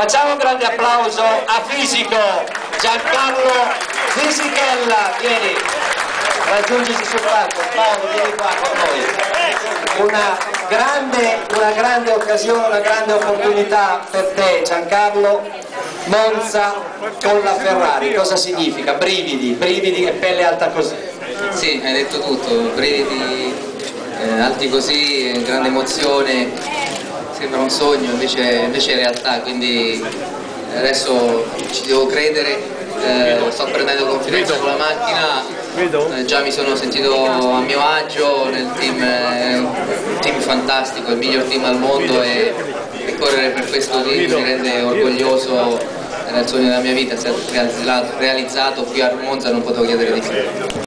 Facciamo un grande applauso a Fisico, Giancarlo Fisichella, vieni, raggiungici sul palco, Paolo vieni qua con noi. Una grande, una grande occasione, una grande opportunità per te Giancarlo, Monza con la Ferrari, cosa significa? Brividi, brividi e pelle alta così. Sì, hai detto tutto, brividi eh, alti così, grande emozione, un sogno, invece, invece è realtà, quindi adesso ci devo credere, eh, sto prendendo confidenza con la macchina, eh, già mi sono sentito a mio agio nel team, è un team fantastico, il miglior team al mondo e, e correre per questo team mi rende orgoglioso era il sogno della mia vita, è stato realizzato, realizzato qui a Monza non potevo chiedere di più.